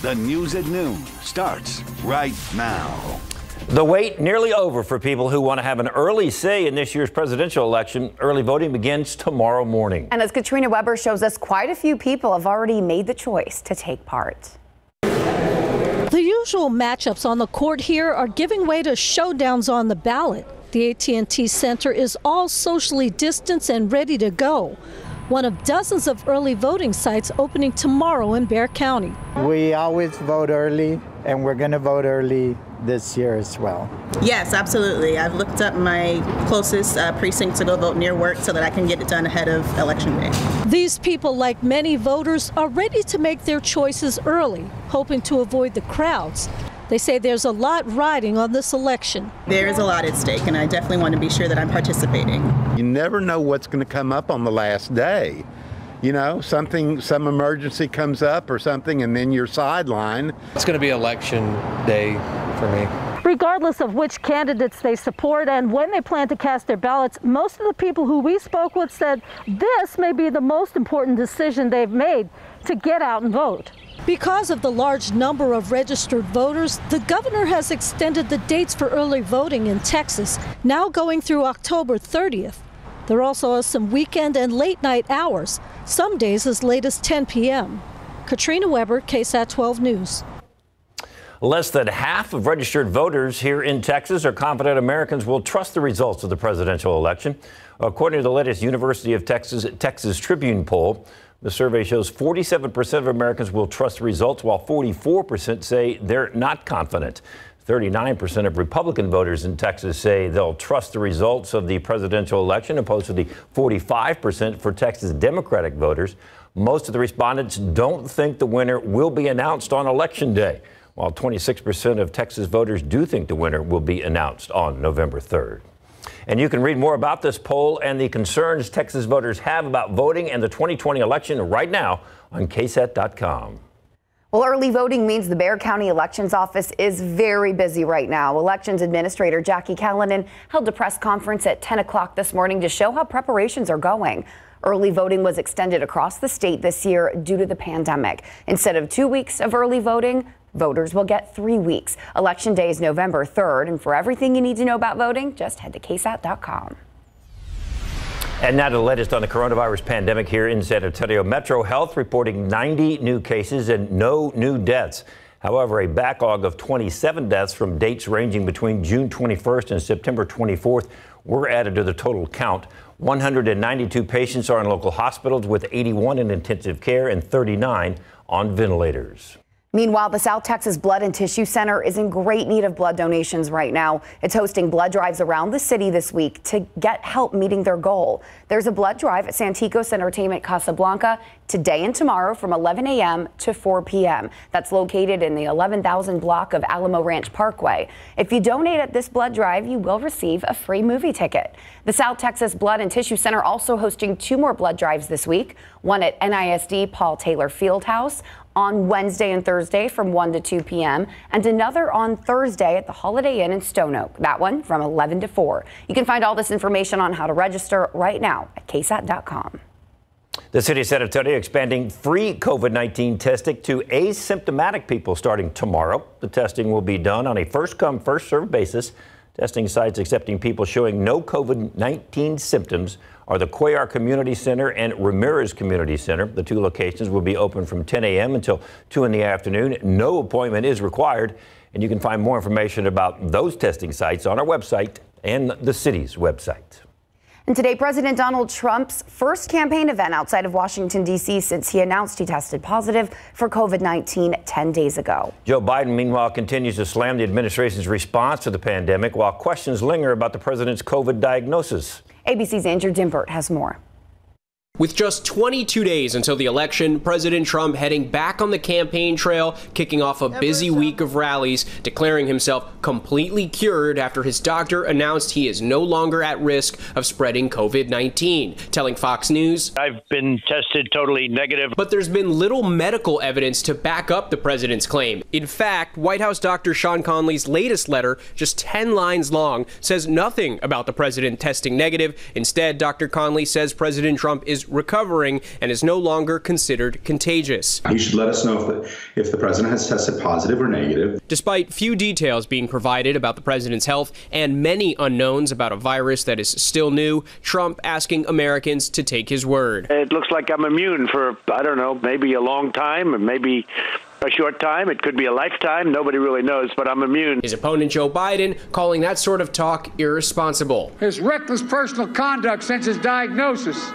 The news at noon starts right now. The wait nearly over for people who want to have an early say in this year's presidential election. Early voting begins tomorrow morning. And as Katrina Weber shows us, quite a few people have already made the choice to take part. The usual matchups on the court here are giving way to showdowns on the ballot. The AT&T Center is all socially distanced and ready to go. One of dozens of early voting sites opening tomorrow in Bexar County. We always vote early, and we're going to vote early this year as well. Yes, absolutely. I've looked up my closest uh, precinct to go vote near work so that I can get it done ahead of election day. These people, like many voters, are ready to make their choices early, hoping to avoid the crowds. They say there's a lot riding on this election. There is a lot at stake, and I definitely want to be sure that I'm participating. You never know what's going to come up on the last day. You know, something, some emergency comes up or something, and then you're sidelined. It's going to be election day for me. Regardless of which candidates they support and when they plan to cast their ballots, most of the people who we spoke with said this may be the most important decision they've made to get out and vote. Because of the large number of registered voters, the governor has extended the dates for early voting in Texas, now going through October 30th. There also are some weekend and late night hours, some days as late as 10 p.m. Katrina Weber, KSAT 12 News. Less than half of registered voters here in Texas are confident Americans will trust the results of the presidential election. According to the latest University of Texas Texas Tribune poll, the survey shows 47% of Americans will trust the results, while 44% say they're not confident. 39% of Republican voters in Texas say they'll trust the results of the presidential election, opposed to the 45% for Texas Democratic voters. Most of the respondents don't think the winner will be announced on Election Day while 26% of Texas voters do think the winner will be announced on November 3rd. And you can read more about this poll and the concerns Texas voters have about voting and the 2020 election right now on KSAT.com. Well, early voting means the Bexar County Elections Office is very busy right now. Elections Administrator Jackie Callanen held a press conference at 10 o'clock this morning to show how preparations are going. Early voting was extended across the state this year due to the pandemic. Instead of two weeks of early voting, Voters will get three weeks. Election day is November 3rd. And for everything you need to know about voting, just head to ksat.com. And now the latest on the coronavirus pandemic here in San Antonio. Metro Health reporting 90 new cases and no new deaths. However, a backlog of 27 deaths from dates ranging between June 21st and September 24th were added to the total count. 192 patients are in local hospitals with 81 in intensive care and 39 on ventilators. Meanwhile, the South Texas Blood and Tissue Center is in great need of blood donations right now. It's hosting blood drives around the city this week to get help meeting their goal. There's a blood drive at Santikos Entertainment Casablanca today and tomorrow from 11 a.m. to 4 p.m. That's located in the 11,000 block of Alamo Ranch Parkway. If you donate at this blood drive, you will receive a free movie ticket. The South Texas Blood and Tissue Center also hosting two more blood drives this week, one at NISD Paul Taylor Fieldhouse on Wednesday and Thursday from 1 to 2 p.m. and another on Thursday at the Holiday Inn in Stone Oak. That one from 11 to 4. You can find all this information on how to register right now at ksat.com. The city of San Antonio expanding free COVID 19 testing to asymptomatic people starting tomorrow. The testing will be done on a first come, first served basis. Testing sites accepting people showing no COVID 19 symptoms are the Cuellar Community Center and Ramirez Community Center. The two locations will be open from 10 a.m. until 2 in the afternoon. No appointment is required. And you can find more information about those testing sites on our website and the city's website. And today, President Donald Trump's first campaign event outside of Washington, D.C., since he announced he tested positive for COVID 19 10 days ago. Joe Biden, meanwhile, continues to slam the administration's response to the pandemic while questions linger about the president's COVID diagnosis. ABC's Andrew Dymburt has more. With just 22 days until the election, President Trump heading back on the campaign trail, kicking off a busy week of rallies, declaring himself completely cured after his doctor announced he is no longer at risk of spreading COVID 19. Telling Fox News, I've been tested totally negative. But there's been little medical evidence to back up the president's claim. In fact, White House Dr. Sean Conley's latest letter, just 10 lines long, says nothing about the president testing negative. Instead, Dr. Conley says President Trump is is recovering and is no longer considered contagious. He should let us know if the, if the president has tested positive or negative. Despite few details being provided about the president's health and many unknowns about a virus that is still new, Trump asking Americans to take his word. It looks like I'm immune for, I don't know, maybe a long time or maybe a short time. It could be a lifetime. Nobody really knows, but I'm immune. His opponent, Joe Biden, calling that sort of talk irresponsible. His reckless personal conduct since his diagnosis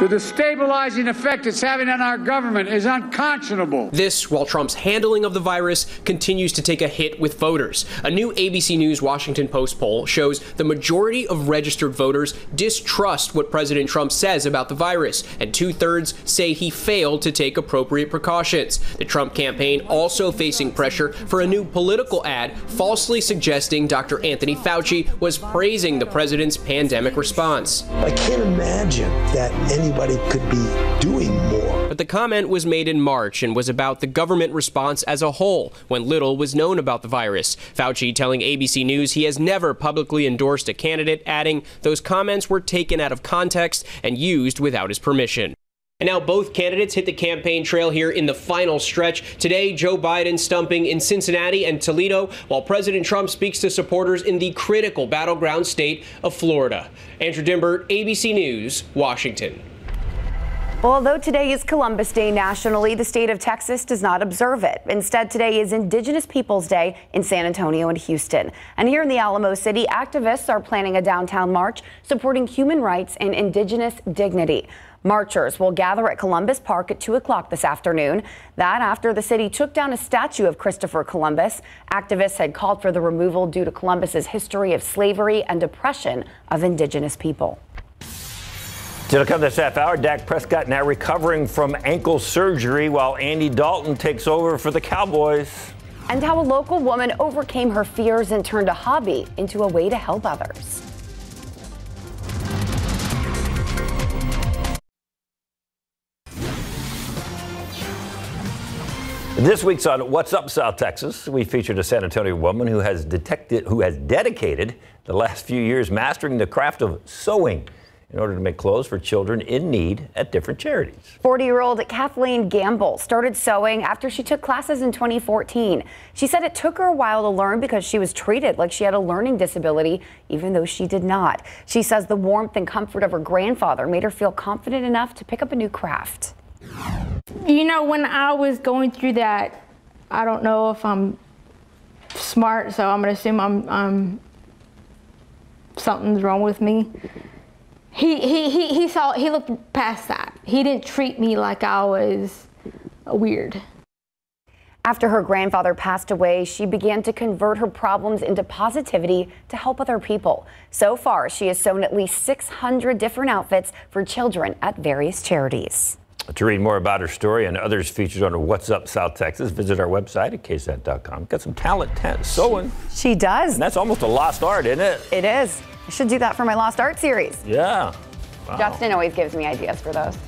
the destabilizing effect it's having on our government is unconscionable. This while Trump's handling of the virus continues to take a hit with voters. A new ABC News Washington Post poll shows the majority of registered voters distrust what President Trump says about the virus, and two thirds say he failed to take appropriate precautions. The Trump campaign also facing pressure for a new political ad falsely suggesting Dr. Anthony Fauci was praising the president's pandemic response. I can't imagine that any anybody could be doing more. But the comment was made in March and was about the government response as a whole when little was known about the virus. Fauci telling ABC News he has never publicly endorsed a candidate, adding those comments were taken out of context and used without his permission. And now both candidates hit the campaign trail here in the final stretch. Today, Joe Biden stumping in Cincinnati and Toledo, while President Trump speaks to supporters in the critical battleground state of Florida. Andrew Dymburt, ABC News, Washington. Well, although today is Columbus Day nationally, the state of Texas does not observe it. Instead, today is Indigenous Peoples Day in San Antonio and Houston. And here in the Alamo City, activists are planning a downtown march supporting human rights and indigenous dignity. Marchers will gather at Columbus Park at 2 o'clock this afternoon. That after the city took down a statue of Christopher Columbus. Activists had called for the removal due to Columbus's history of slavery and oppression of indigenous people. To come this half hour, Dak Prescott now recovering from ankle surgery while Andy Dalton takes over for the Cowboys. And how a local woman overcame her fears and turned a hobby into a way to help others. This week's on What's Up South Texas, we featured a San Antonio woman who has detected who has dedicated the last few years mastering the craft of sewing in order to make clothes for children in need at different charities. 40 year old Kathleen Gamble started sewing after she took classes in 2014. She said it took her a while to learn because she was treated like she had a learning disability, even though she did not. She says the warmth and comfort of her grandfather made her feel confident enough to pick up a new craft. You know, when I was going through that, I don't know if I'm smart, so I'm going to assume I'm, I'm something's wrong with me he, he, he, he saw, he looked past that. He didn't treat me like I was a weird. After her grandfather passed away, she began to convert her problems into positivity to help other people. So far, she has sewn at least 600 different outfits for children at various charities. To read more about her story and others featured on What's Up South Texas, visit our website at ksat.com. Got some talent t- sewing. She does. And that's almost a lost art, isn't it? It is. I should do that for my Lost Art series. Yeah. Wow. Justin always gives me ideas for those.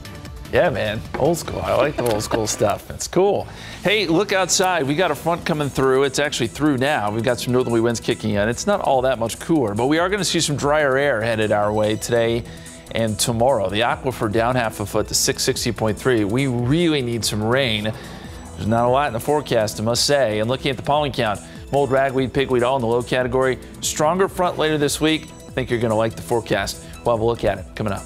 Yeah, man. Old school. I like the old school stuff. It's cool. Hey, look outside. We got a front coming through. It's actually through now. We've got some northerly winds kicking in. It's not all that much cooler, but we are going to see some drier air headed our way today and tomorrow. The aquifer down half a foot to 660.3. We really need some rain. There's not a lot in the forecast, I must say. And looking at the pollen count, mold, ragweed, pigweed, all in the low category. Stronger front later this week. I think you're going to like the forecast. We'll have a look at it coming up.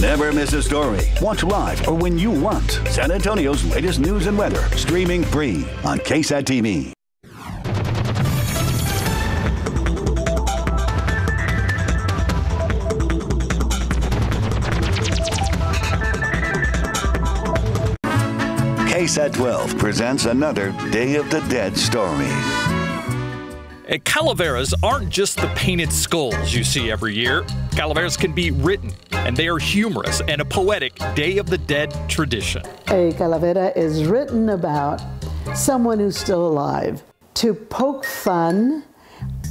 Never miss a story. Watch live or when you want. San Antonio's latest news and weather, streaming free on KSAT TV. KSAT 12 presents another Day of the Dead story. Eh, calaveras aren't just the painted skulls you see every year. Calaveras can be written, and they are humorous and a poetic Day of the Dead tradition. A calavera is written about someone who's still alive. To poke fun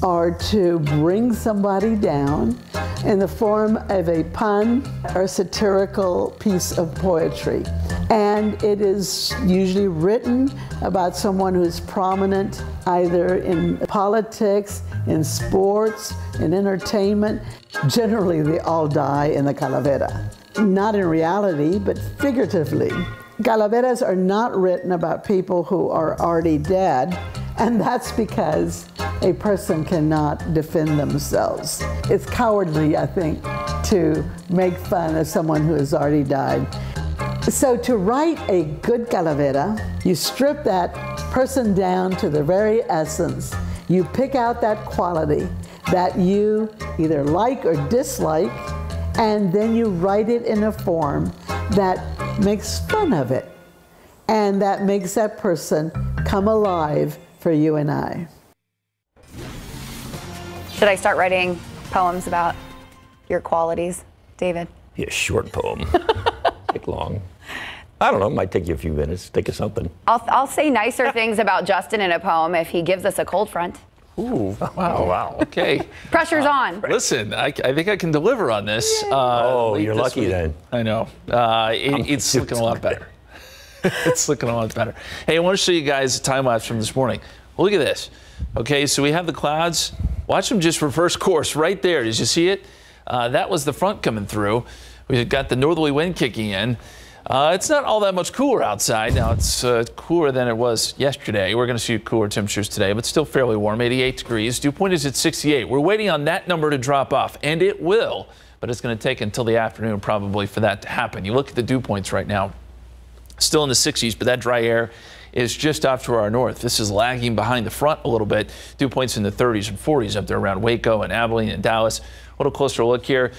or to bring somebody down, in the form of a pun or satirical piece of poetry. And it is usually written about someone who's prominent either in politics, in sports, in entertainment. Generally, they all die in the calavera. Not in reality, but figuratively. Calaveras are not written about people who are already dead, and that's because a person cannot defend themselves. It's cowardly, I think, to make fun of someone who has already died. So, to write a good calavera, you strip that person down to the very essence. You pick out that quality that you either like or dislike, and then you write it in a form that makes fun of it and that makes that person come alive for you and I. Should I start writing poems about your qualities, David? Be a short poem. Take long. I don't know. It might take you a few minutes. Think of something. I'll, I'll say nicer things about Justin in a poem if he gives us a cold front. Ooh, wow, wow. Okay. Pressure's on. Listen, I, I think I can deliver on this. Uh, Oh, you're this lucky week. then. I know. Uh, it, it's looking a lot better. it's looking a lot better. Hey, I want to show you guys a time lapse from this morning. Look at this. Okay, so we have the clouds. Watch them just reverse course right there. Did you see it? Uh, that was the front coming through. We've got the northerly wind kicking in. Uh, it's not all that much cooler outside. Now it's uh, cooler than it was yesterday. We're going to see cooler temperatures today, but still fairly warm, 88 degrees. Dew point is at 68. We're waiting on that number to drop off, and it will, but it's going to take until the afternoon probably for that to happen. You look at the dew points right now, still in the 60s, but that dry air is just off to our north. This is lagging behind the front a little bit. Dew points in the 30s and 40s up there around Waco and Abilene and Dallas. A little closer look here.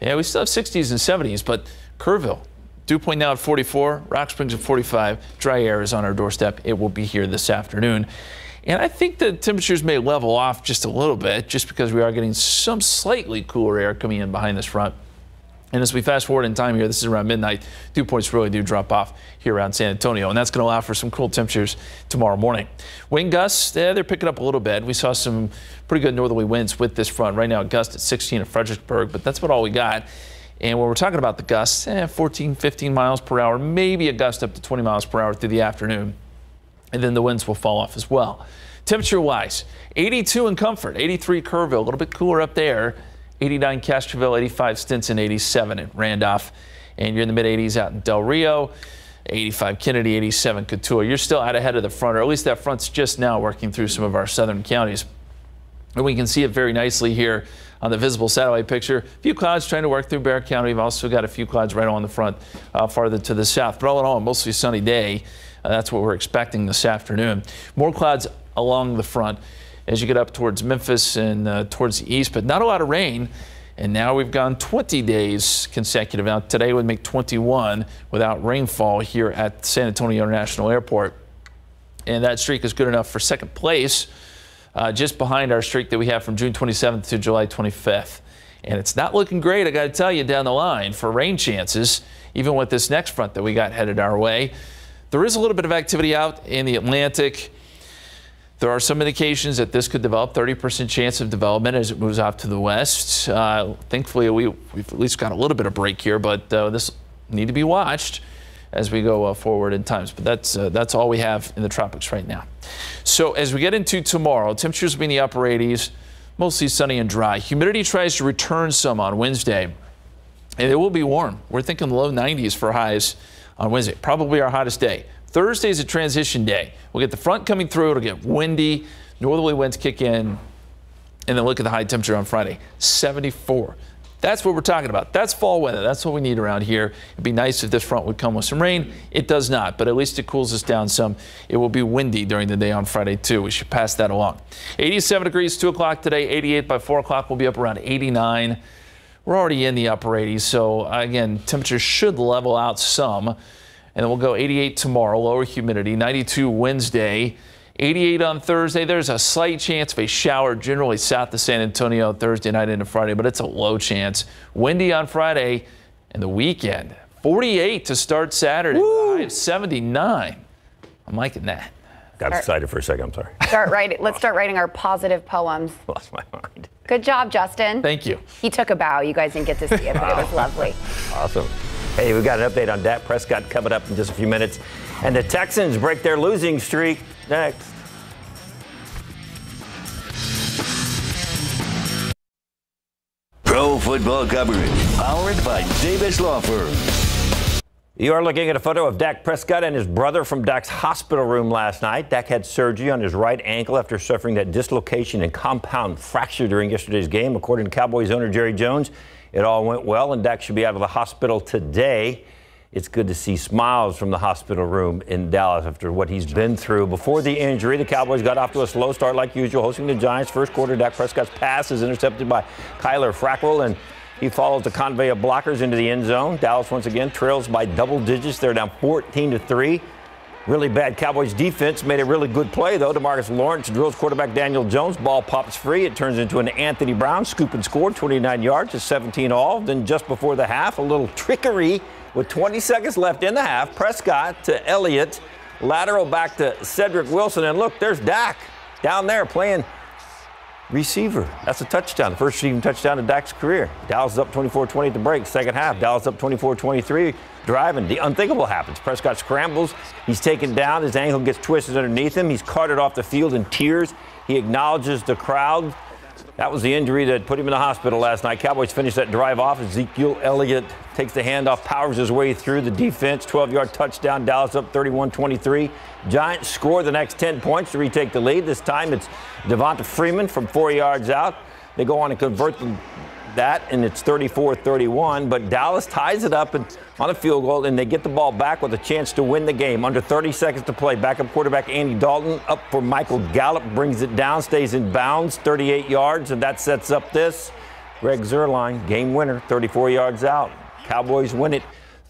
Yeah, we still have 60s and 70s, but Kerrville, dew point now at 44, Rock Springs at 45. Dry air is on our doorstep. It will be here this afternoon. And I think the temperatures may level off just a little bit just because we are getting some slightly cooler air coming in behind this front. And as we fast forward in time here, this is around midnight, dew points really do drop off here around San Antonio, and that's going to allow for some cool temperatures tomorrow morning. Wind gusts, yeah, they're picking up a little bit. We saw some pretty good northerly winds with this front. Right now, gust at 16 at Fredericksburg, but that's about all we got. And when we're talking about the gusts, eh, 14, 15 miles per hour, maybe a gust up to 20 miles per hour through the afternoon. And then the winds will fall off as well. Temperature wise, 82 in Comfort, 83 Kerrville, a little bit cooler up there. 89 Castroville, 85 Stinson, 87 at Randolph. And you're in the mid 80s out in Del Rio. 85 Kenedy, 87 Cotulla. You're still out ahead of the front, or at least that front's just now working through some of our southern counties. And we can see it very nicely here on the visible satellite picture. A few clouds trying to work through Bexar County. We've also got a few clouds right on the front uh, farther to the south. But all in all, mostly sunny day. Uh, that's what we're expecting this afternoon. More clouds along the front as you get up towards Memphis and uh, towards the east, but not a lot of rain. And now we've gone 20 days consecutive. Now today would make 21 without rainfall here at San Antonio International Airport. And that streak is good enough for second place, uh, just behind our streak that we have from June 27th to July 25th. And it's not looking great, I got to tell you, down the line for rain chances, even with this next front that we got headed our way. There is a little bit of activity out in the Atlantic. There are some indications that this could develop 30% chance of development as it moves off to the west. Uh, thankfully, we, we've at least got a little bit of break here, but uh, this need to be watched as we go uh, forward in times. But that's uh, that's all we have in the tropics right now. So as we get into tomorrow, temperatures will be in the upper 80s, mostly sunny and dry. Humidity tries to return some on Wednesday, and it will be warm. We're thinking low 90s for highs on Wednesday, probably our hottest day. Thursday is a transition day. We'll get the front coming through. It'll get windy. Northerly winds kick in. And then look at the high temperature on Friday 74. That's what we're talking about. That's fall weather. That's what we need around here. It'd be nice if this front would come with some rain. It does not, but at least it cools us down some. It will be windy during the day on Friday, too. We should pass that along. 87 degrees, 2 o'clock today. 88 by 4 o'clock. We'll be up around 89. We're already in the upper 80s, so again, temperatures should level out some. And then we'll go 88 tomorrow, lower humidity, 92 Wednesday, 88 on Thursday. There's a slight chance of a shower generally south of San Antonio Thursday night into Friday, but it's a low chance. Windy on Friday and the weekend. 48 to start Saturday, with a high 79. I'm liking that. Got excited for a second. I'm sorry. Start writing. Let's start writing our positive poems. Lost my mind. Good job, Justin. Thank you. He took a bow. You guys didn't get to see it, but it was lovely. Awesome. Hey, we got an update on Dak Prescott coming up in just a few minutes. And the Texans break their losing streak next. Pro football coverage powered by Davis Law Firm. You are looking at a photo of Dak Prescott and his brother from Dak's hospital room last night. Dak had surgery on his right ankle after suffering that dislocation and compound fracture during yesterday's game. According to Cowboys owner Jerry Jones, it all went well, and Dak should be out of the hospital today. It's good to see smiles from the hospital room in Dallas after what he's been through. Before the injury, the Cowboys got off to a slow start like usual, hosting the Giants. First quarter, Dak Prescott's pass is intercepted by Kyler Fackrell, and he follows the convoy of blockers into the end zone. Dallas once again trails by double digits. They're down 14 to 3. Really bad Cowboys defense made a really good play, though. Demarcus Lawrence drills quarterback Daniel Jones. Ball pops free. It turns into an Anthony Brown scoop and score, 29 yards to 17 all. Then just before the half, a little trickery with 20 seconds left in the half. Prescott to Elliott. Lateral back to Cedric Wilson. And look, there's Dak down there playing receiver. That's a touchdown. The first receiving touchdown of Dak's career. Dallas is up 24-20 at the break. Second half, Dallas up 24-23. Driving. The unthinkable happens. Prescott scrambles. He's taken down. His ankle gets twisted underneath him. He's carted off the field in tears. He acknowledges the crowd. That was the injury that put him in the hospital last night. Cowboys finished that drive off. Ezekiel Elliott takes the handoff, powers his way through the defense. 12 yard touchdown. Dallas up 31 23. Giants score the next 10 points to retake the lead. This time it's Devonta Freeman from four yards out. They go on and convert the, that, and it's 34 31. But Dallas ties it up on a field goal, and they get the ball back with a chance to win the game. Under 30 seconds to play. Backup quarterback Andy Dalton up for Michael Gallup, brings it down, stays in bounds, 38 yards, and that sets up this. Greg Zuerlein, game winner, 34 yards out. Cowboys win it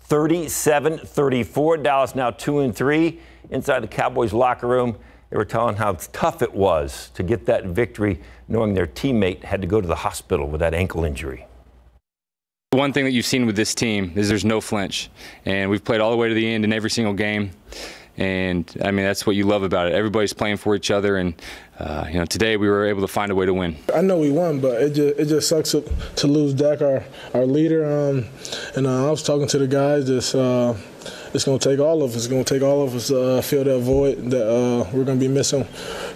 37 34. Dallas now 2 and 3. Inside the Cowboys locker room, they were telling how tough it was to get that victory, knowing their teammate had to go to the hospital with that ankle injury. One thing that you've seen with this team is there's no flinch, and we've played all the way to the end in every single game. And I mean, that's what you love about it. Everybody's playing for each other, and uh, you know, today we were able to find a way to win. I know we won, but it just it just sucks to, to lose Dak, our our leader. Um, and uh, I was talking to the guys. This uh, it's going to take all of us. It's going to take all of us to uh, fill that void that uh, we're going to be missing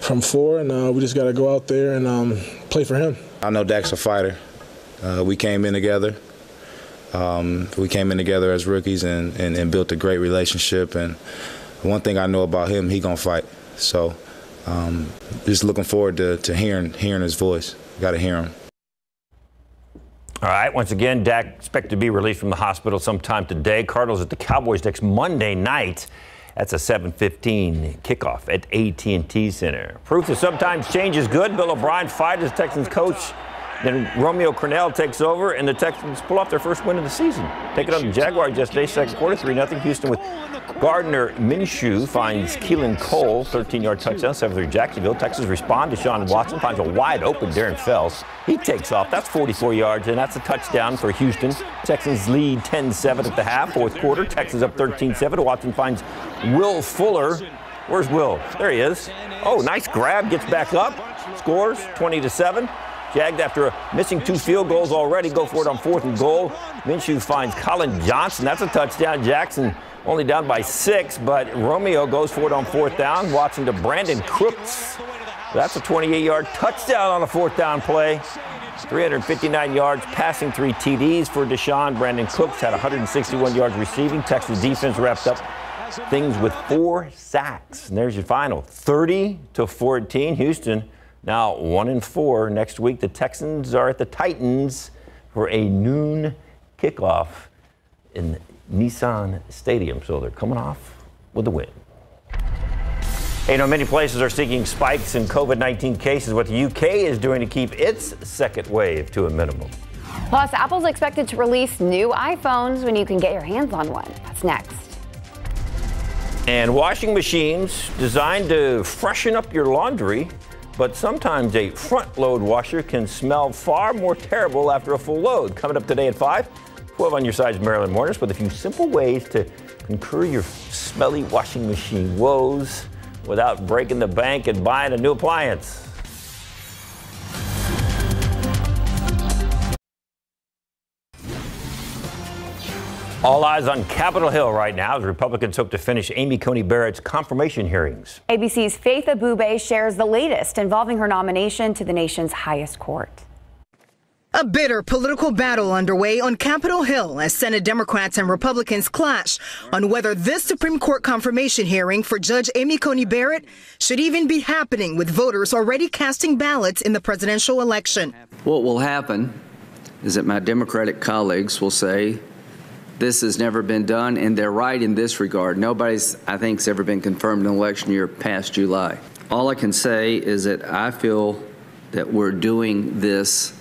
from four, and uh, we just got to go out there and um, play for him. I know Dak's a fighter. we came in together. Um, we came in together as rookies and, and, and built a great relationship and one thing I know about him, he gonna fight. So um, just looking forward to, to hearing hearing his voice. Got to hear him. All right. Once again, Dak expected to be released from the hospital sometime today. Cardinals at the Cowboys next Monday night. That's a 7:15 kickoff at AT&T Center. Proof that sometimes change is good. Bill O'Brien fired as Texans coach. Then Romeo Crennel takes over, and the Texans pull off their first win of the season. Take it on the Jaguars yesterday, second quarter, 3 0. Houston with Gardner Minshew finds Keelan Cole, 13 yard touchdown, 7 3 Jacksonville. Texas respond to Sean Watson, finds a wide open Darren Fells. He takes off. That's 44 yards, and that's a touchdown for Houston. Texans lead 10 7 at the half, fourth quarter. Texas up 13 7. Watson finds Will Fuller. Where's Will? There he is. Oh, nice grab, gets back up, scores 20 to 7. Jagged after missing two field goals already. Go for it on fourth and goal. Minshew finds Collin Johnson. That's a touchdown. Jackson only down by six, but Romeo goes for it on fourth down. Watson to Brandin Cooks. That's a 28 yard touchdown on a fourth down play. 359 yards, passing three TDs for Deshaun. Brandin Cooks had 161 yards receiving. Texas defense wrapped up things with four sacks. And there's your final 30 to 14. Houston now one and four. Next week, the Texans are at the Titans for a noon kickoff in Nissan Stadium. So they're coming off with a win. Hey, you know, many places are seeking spikes in COVID 19 cases. What the UK is doing to keep its second wave to a minimum. Plus, Apple's expected to release new iPhones when you can get your hands on one. That's next. And washing machines designed to freshen up your laundry but sometimes a front load washer can smell far more terrible after a full load. Coming up today at 5, 12 on your side's Marilyn Moritz with a few simple ways to conquer your smelly washing machine woes without breaking the bank and buying a new appliance. All eyes on Capitol Hill right now as Republicans hope to finish Amy Coney Barrett's confirmation hearings. ABC's Faith Abubey shares the latest involving her nomination to the nation's highest court. A bitter political battle underway on Capitol Hill as Senate Democrats and Republicans clash on whether this Supreme Court confirmation hearing for Judge Amy Coney Barrett should even be happening with voters already casting ballots in the presidential election. What will happen is that my Democratic colleagues will say, this has never been done, and they're right in this regard. Nobody's, I think, has ever been confirmed in election year past July. All I can say is that I feel that we're doing this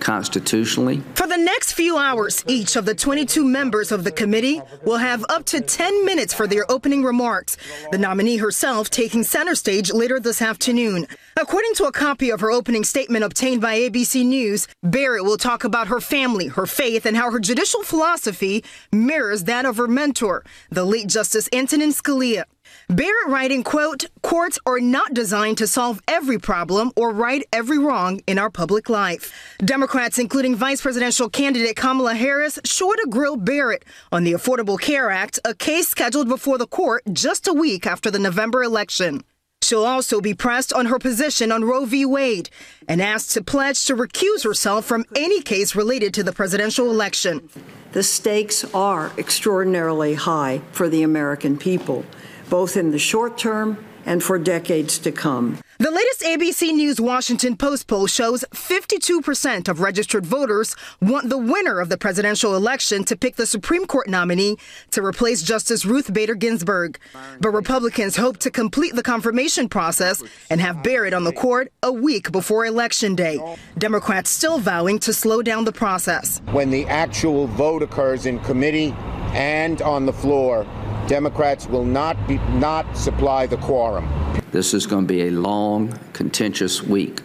constitutionally. For the next few hours, each of the 22 members of the committee will have up to 10 minutes for their opening remarks, the nominee herself taking center stage later this afternoon. According to a copy of her opening statement obtained by ABC News, Barrett will talk about her family, her faith, and how her judicial philosophy mirrors that of her mentor, the late Justice Antonin Scalia. Barrett writing, quote, courts are not designed to solve every problem or right every wrong in our public life. Democrats, including vice presidential candidate Kamala Harris, sure to grill Barrett on the Affordable Care Act, a case scheduled before the court just a week after the November election. She'll also be pressed on her position on Roe v. Wade and asked to pledge to recuse herself from any case related to the presidential election. The stakes are extraordinarily high for the American people both in the short term and for decades to come. The latest ABC News Washington Post poll shows 52% of registered voters want the winner of the presidential election to pick the Supreme Court nominee to replace Justice Ruth Bader Ginsburg. But Republicans hope to complete the confirmation process and have Barrett on the court a week before Election Day. Democrats still vowing to slow down the process. When the actual vote occurs in committee and on the floor, Democrats will not be not supply the quorum. This is going to be a long, contentious week.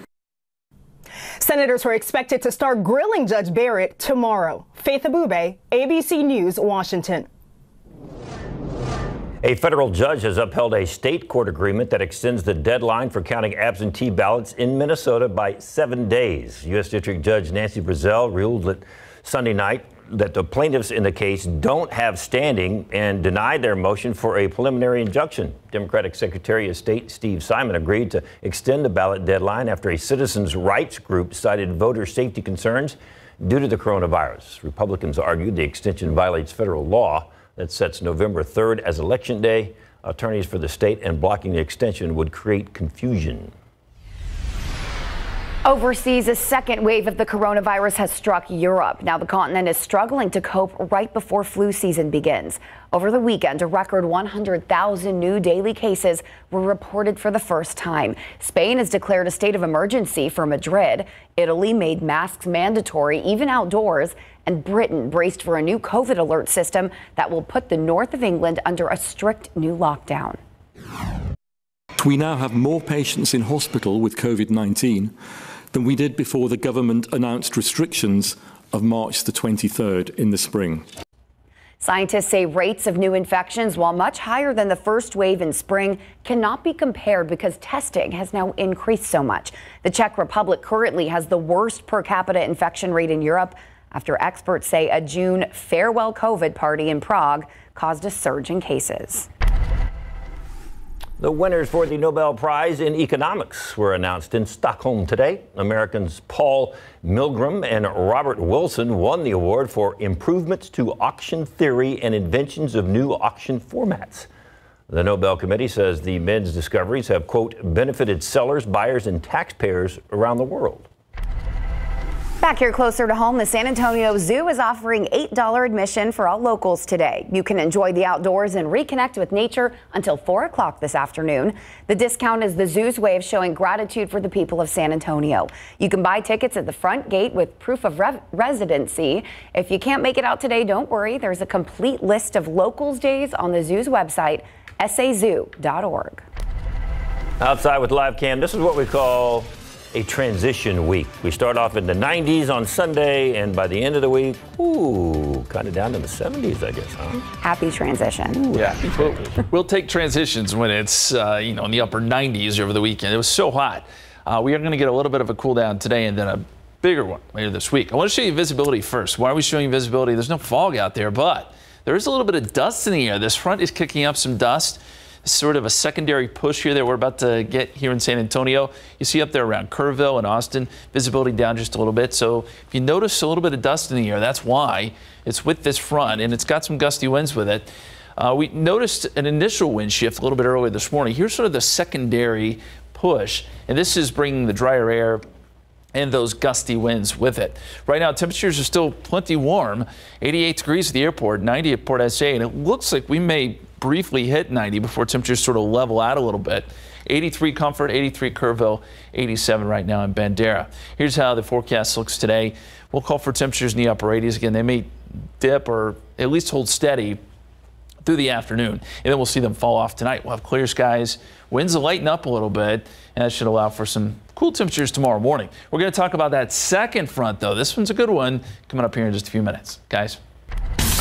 Senators are expected to start grilling Judge Barrett tomorrow. Faith Abubey, ABC News, Washington. A federal judge has upheld a state court agreement that extends the deadline for counting absentee ballots in Minnesota by seven days. U.S. District Judge Nancy Brasel ruled that Sunday night that the plaintiffs in the case don't have standing and denied their motion for a preliminary injunction. Democratic Secretary of State Steve Simon agreed to extend the ballot deadline after a citizens' rights group cited voter safety concerns due to the coronavirus. Republicans argued the extension violates federal law that sets November 3rd as election day. Attorneys for the state and blocking the extension would create confusion. Overseas, a second wave of the coronavirus has struck Europe. Now the continent is struggling to cope right before flu season begins. Over the weekend, a record 100,000 new daily cases were reported for the first time. Spain has declared a state of emergency for Madrid. Italy made masks mandatory even outdoors. And Britain braced for a new COVID alert system that will put the north of England under a strict new lockdown. We now have more patients in hospital with COVID 19 than we did before the government announced restrictions of March the 23rd in the spring. Scientists say rates of new infections, while much higher than the first wave in spring, cannot be compared because testing has now increased so much. The Czech Republic currently has the worst per capita infection rate in Europe after experts say a June farewell COVID party in Prague caused a surge in cases. The winners for the Nobel Prize in Economics were announced in Stockholm today. Americans Paul Milgrom and Robert Wilson won the award for improvements to auction theory and inventions of new auction formats. The Nobel Committee says the men's discoveries have, quote, benefited sellers, buyers, and taxpayers around the world. Back here closer to home, the San Antonio Zoo is offering $8 admission for all locals today. You can enjoy the outdoors and reconnect with nature until 4 o'clock this afternoon. The discount is the zoo's way of showing gratitude for the people of San Antonio. You can buy tickets at the front gate with proof of re residency. If you can't make it out today, don't worry. There's a complete list of locals days on the zoo's website, sazoo.org. Outside with live cam, this is what we call a transition week. We start off in the 90s on Sunday, and by the end of the week, ooh, kind of down to the 70s, I guess, huh? Happy transition. Ooh, yeah, happy transition. We'll, we'll, take transitions when it's, uh, you know, in the upper 90s over the weekend. It was so hot. Uh, we are going to get a little bit of a cool down today and then a bigger one later this week. I want to show you visibility first. Why are we showing you visibility? There's no fog out there, but there is a little bit of dust in the air. This front is kicking up some dust. Sort of a secondary push here that we're about to get here in San Antonio. You see up there around Kerrville and Austin, visibility down just a little bit. So if you notice a little bit of dust in the air, that's why it's with this front, and it's got some gusty winds with it. Uh, we noticed an initial wind shift a little bit earlier this morning. Here's sort of the secondary push, and this is bringing the drier air and those gusty winds with it. Right now, temperatures are still plenty warm 88 degrees at the airport, 90 at Port SA, and it looks like we may briefly hit 90 before temperatures sort of level out a little bit. 83 Comfort, 83 Kerrville, 87 right now in Bandera. Here's how the forecast looks today. We'll call for temperatures in the upper 80s. Again, they may dip or at least hold steady through the afternoon, and then we'll see them fall off tonight. We'll have clear skies, winds will lighten up a little bit, and that should allow for some cool temperatures tomorrow morning. We're going to talk about that second front, though. This one's a good one coming up here in just a few minutes. Guys.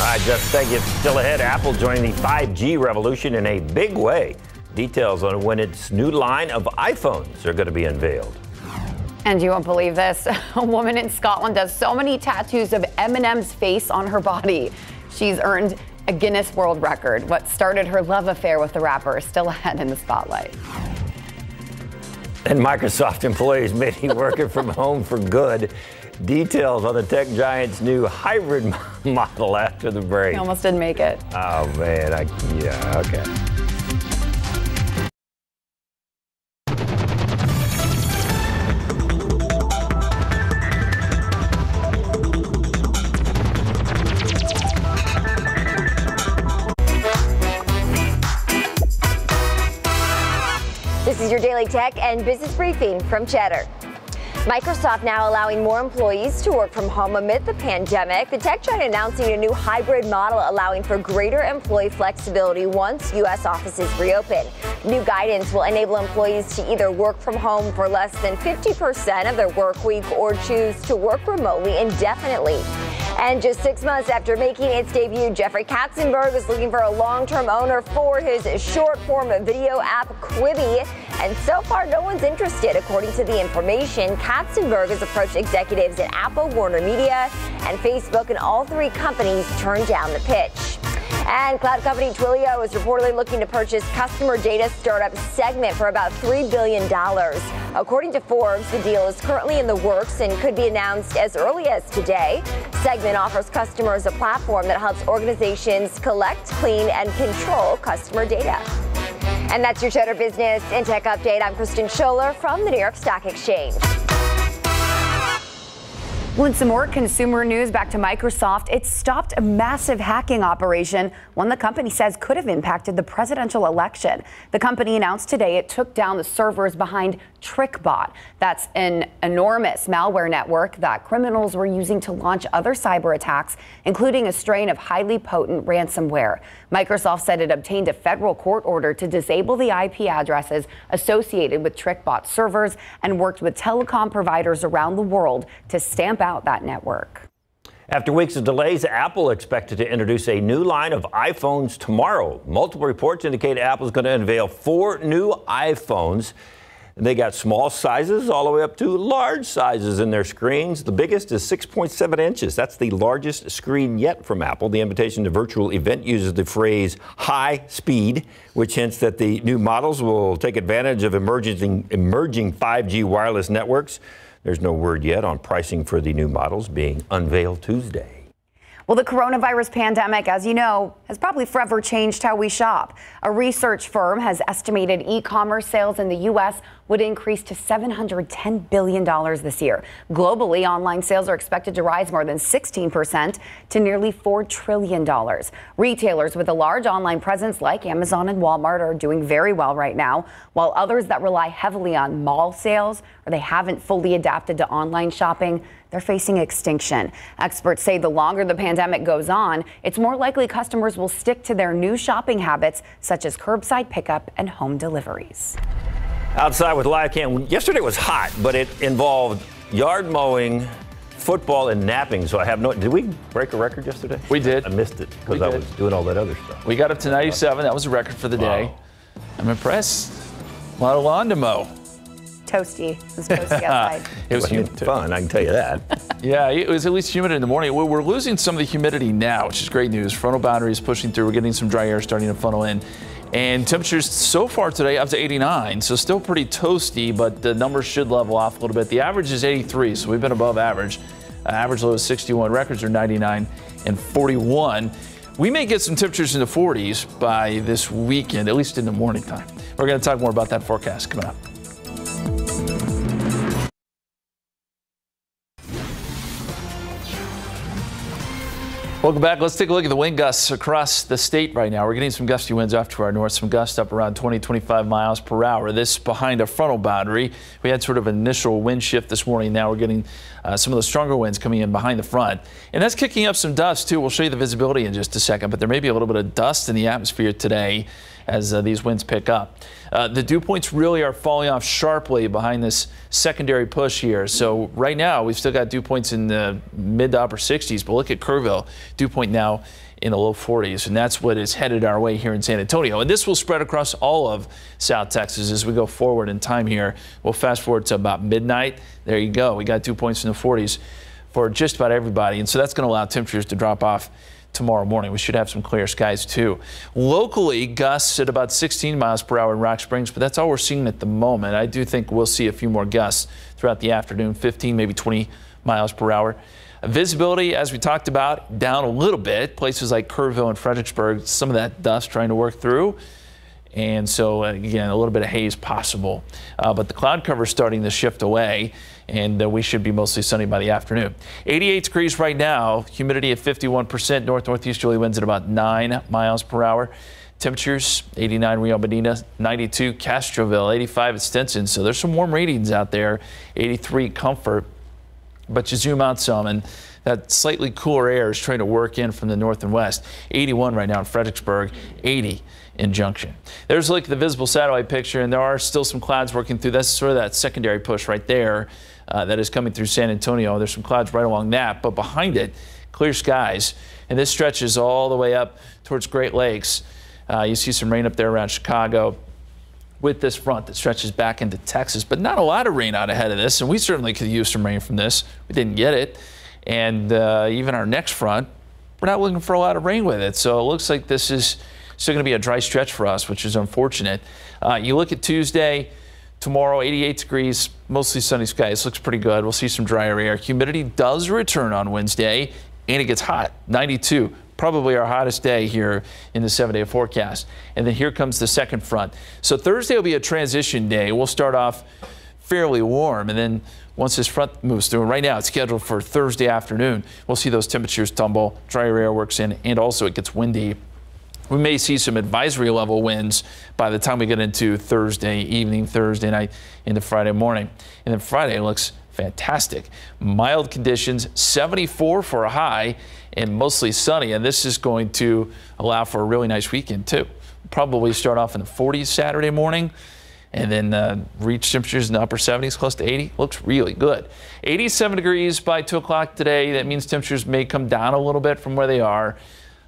All right, Jeff, thank you. Still ahead, Apple joining the 5G revolution in a big way. Details on when its new line of iPhones are going to be unveiled. And you won't believe this. A woman in Scotland does so many tattoos of Eminem's face on her body. She's earned a Guinness World Record. What started her love affair with the rapper is still ahead in the spotlight. And Microsoft employees may be working from home for good. Details on the tech giant's new hybrid model after the break. He almost didn't make it. Oh, man. I, yeah, okay. This is your daily tech and business briefing from Cheddar. Microsoft now allowing more employees to work from home amid the pandemic. The tech giant announcing a new hybrid model allowing for greater employee flexibility once U.S. offices reopen. New guidance will enable employees to either work from home for less than 50% of their work week or choose to work remotely indefinitely. And just six months after making its debut, Jeffrey Katzenberg is looking for a long-term owner for his short-form video app Quibi. And so far, no one's interested. According to the information, Katzenberg has approached executives at Apple, Warner Media, and Facebook, and all three companies turned down the pitch. And cloud company Twilio is reportedly looking to purchase customer data startup Segment for about $3 billion. According to Forbes, the deal is currently in the works and could be announced as early as today. Segment offers customers a platform that helps organizations collect, clean, and control customer data. And that's your Cheddar Business and Tech Update. I'm Kristen Scholer from the New York Stock Exchange. Well, some more consumer news, back to Microsoft. It stopped a massive hacking operation, one the company says could have impacted the presidential election. The company announced today it took down the servers behind TrickBot. That's an enormous malware network that criminals were using to launch other cyber attacks, including a strain of highly potent ransomware. Microsoft said it obtained a federal court order to disable the IP addresses associated with TrickBot servers and worked with telecom providers around the world to stamp out that network. After weeks of delays, Apple expected to introduce a new line of iPhones tomorrow. Multiple reports indicate Apple is going to unveil four new iPhones. They got small sizes all the way up to large sizes in their screens. The biggest is 6.7 inches. That's the largest screen yet from Apple. The invitation to virtual event uses the phrase high speed, which hints that the new models will take advantage of emerging, emerging 5G wireless networks. There's no word yet on pricing for the new models being unveiled Tuesday. Well, the coronavirus pandemic, as you know, has probably forever changed how we shop. A research firm has estimated e commerce sales in the U.S. would increase to $710 billion this year. Globally, online sales are expected to rise more than 16% to nearly $4 trillion. Retailers with a large online presence like Amazon and Walmart are doing very well right now, while others that rely heavily on mall sales or they haven't fully adapted to online shopping they're facing extinction. Experts say the longer the pandemic goes on, it's more likely customers will stick to their new shopping habits, such as curbside pickup and home deliveries. Outside with live cam. Yesterday was hot, but it involved yard mowing, football, and napping. So I have no. Did we break a record yesterday? We did. I missed it because I was doing all that other stuff. We got up to 97. That was a record for the day. Wow. I'm impressed. A lot of lawn to mow. Toasty. It was toasty outside. it was humid fun, I can tell you that. yeah, it was at least humid in the morning. We're, we're losing some of the humidity now, which is great news. Frontal boundary is pushing through. We're getting some dry air starting to funnel in. And temperatures so far today up to 89, so still pretty toasty, but the numbers should level off a little bit. The average is 83, so we've been above average. Uh, average low is 61, records are 99 and 41. We may get some temperatures in the 40s by this weekend, at least in the morning time. We're going to talk more about that forecast coming up. Welcome back. Let's take a look at the wind gusts across the state right now. We're getting some gusty winds off to our north, some gusts up around 20, 25 miles per hour. This behind a frontal boundary. We had sort of an initial wind shift this morning. Now we're getting uh, some of the stronger winds coming in behind the front. And that's kicking up some dust too. We'll show you the visibility in just a second, but there may be a little bit of dust in the atmosphere today as uh, these winds pick up. Uh, the dew points really are falling off sharply behind this secondary push here. So right now we've still got dew points in the mid to upper 60s, but look at Kerrville, dew point now in the low 40s, and that's what is headed our way here in San Antonio. And this will spread across all of South Texas as we go forward in time here. We'll fast forward to about midnight. There you go. We got dew points in the 40s for just about everybody, and so that's going to allow temperatures to drop off tomorrow morning. We should have some clear skies too. Locally, gusts at about 16 miles per hour in Rock Springs, but that's all we're seeing at the moment. I do think we'll see a few more gusts throughout the afternoon, 15, maybe 20 miles per hour. Visibility, as we talked about, down a little bit. Places like Kerrville and Fredericksburg, some of that dust trying to work through. And so, again, a little bit of haze possible. Uh, but the cloud cover is starting to shift away, and uh, we should be mostly sunny by the afternoon. 88 degrees right now, humidity at 51%, north northeasterly winds at about 9 miles per hour. Temperatures 89 Rio Medina, 92 Castroville, 85 at Stinson. So there's some warm readings out there. 83 Comfort. But you zoom out some, and that slightly cooler air is trying to work in from the north and west. 81 right now in Fredericksburg, 80 in Junction. There's a look at the visible satellite picture, and there are still some clouds working through. That's sort of that secondary push right there uh, that is coming through San Antonio. There's some clouds right along that, but behind it, clear skies. And this stretches all the way up towards Great Lakes. Uh, you see some rain up there around Chicago with this front that stretches back into Texas, but not a lot of rain out ahead of this. And we certainly could use some rain from this. We didn't get it. And uh, even our next front, we're not looking for a lot of rain with it. So it looks like this is still going to be a dry stretch for us, which is unfortunate. Uh, you look at Tuesday, tomorrow, 88 degrees, mostly sunny skies. Looks pretty good. We'll see some drier air. Humidity does return on Wednesday, and it gets hot, 92 probably our hottest day here in the seven day forecast. And then here comes the second front. So Thursday will be a transition day. We'll start off fairly warm and then once this front moves through, and right now it's scheduled for Thursday afternoon, we'll see those temperatures tumble, drier air works in, and also it gets windy. We may see some advisory level winds by the time we get into Thursday evening, Thursday night, into Friday morning. And then Friday looks fantastic. Mild conditions, 74 for a high, and mostly sunny. And this is going to allow for a really nice weekend, too. Probably start off in the 40s Saturday morning and then uh, reach temperatures in the upper 70s, close to 80. Looks really good. 87 degrees by 2 o'clock today. That means temperatures may come down a little bit from where they are,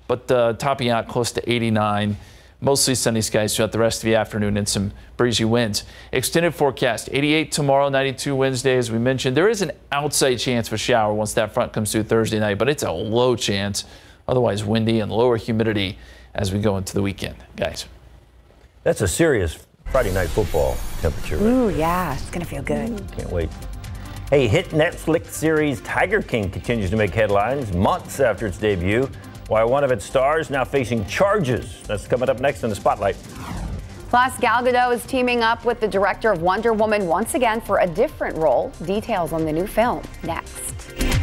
but uh, topping out close to 89. Mostly sunny skies throughout the rest of the afternoon and some breezy winds. Extended forecast 88 tomorrow, 92 Wednesday, as we mentioned. There is an outside chance of a shower once that front comes through Thursday night, but it's a low chance. Otherwise, windy and lower humidity as we go into the weekend. Guys. That's a serious Friday night football temperature. Right? Ooh, yeah, it's going to feel good. Can't wait. Hey, hit Netflix series Tiger King continues to make headlines months after its debut why one of its stars now facing charges. That's coming up next in the Spotlight. Plus, Gal Gadot is teaming up with the director of Wonder Woman once again for a different role. Details on the new film next.